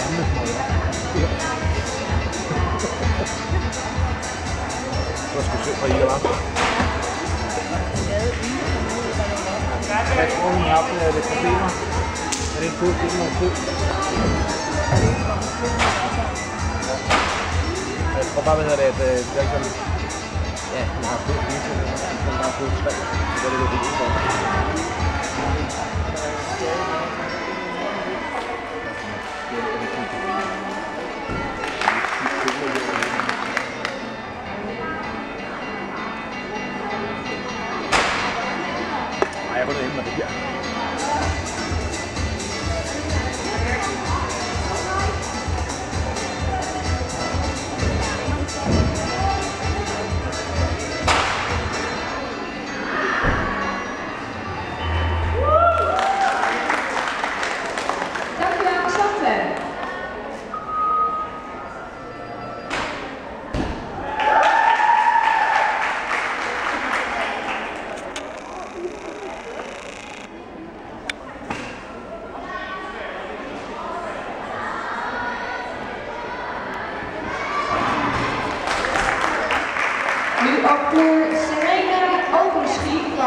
så, nu er jeg andet Du skal søge fra Ida. Jeg tror, hun har haft lidt problemer. Er det en fod? Det er fod. Jeg tror bare, hvad hedder det, at det er sådan... Ja, hun har fået hele det. Hun har fået tre. Så det er lidt vildt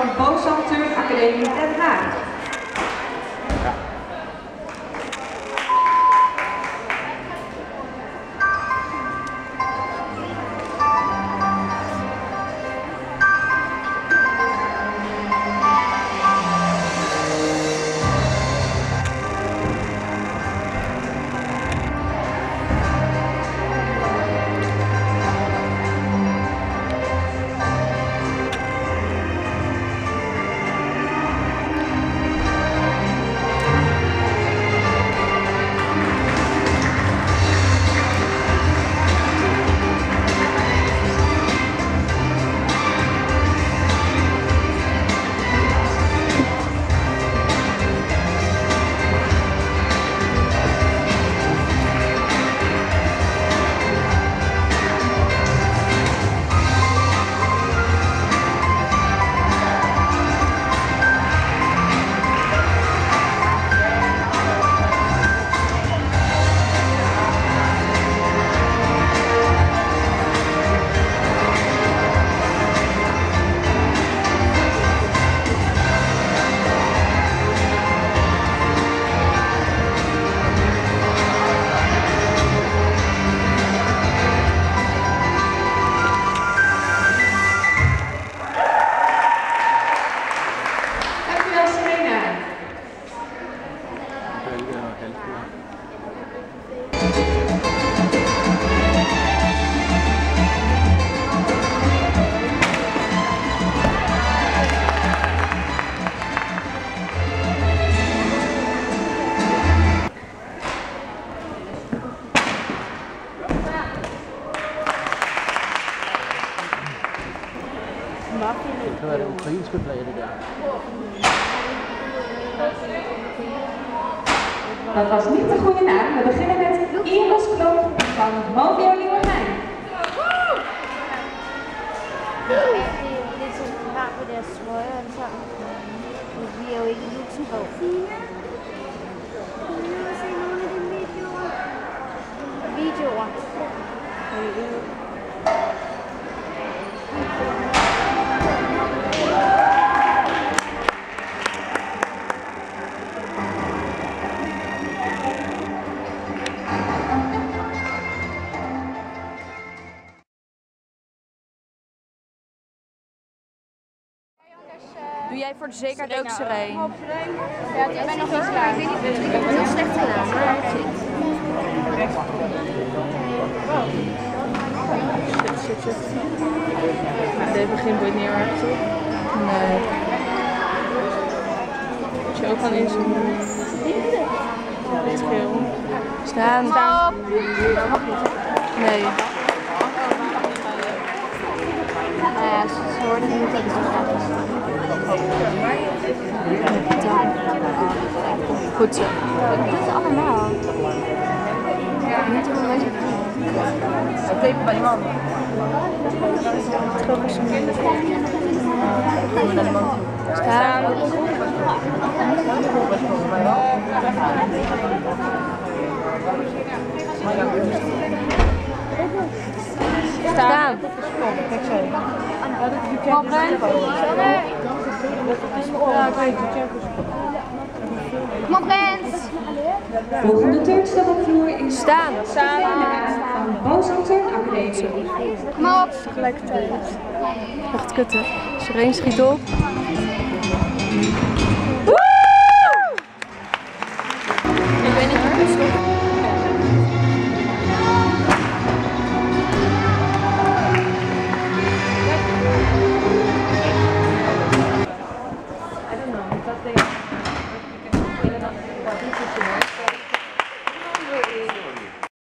van Turn Academie Den Haag. Dat was niet de goede naam. We beginnen met Iris Klomp van Movio Nieuwegein. Det lidt som de har på deres trøjer alle sammen. Men vi er jij voor de zekerheid ook Sereen? Ja, ik ben nog niet klaar. Ik weet niet, ik ben heel slecht in naam, maar het zit. Shit, shit, shit. Dit begin boeit niet erg, toch? Nee. Moet je ook gaan inzoomen? Dit geel. Staan. Staan. Nee. Nou ja, ze hoorden niet dat het. Goed zo. Dit is allemaal. Niet hoe wij Dat bij die man. Staan. Staan. Kijk zo. Kom, op, Brent. Volgende turnstap op vloer is Staan. Staan. van Bozam Turnacademie. Kom op. Tegelijkertijd. Echt kut, hè? Sereen schiet op.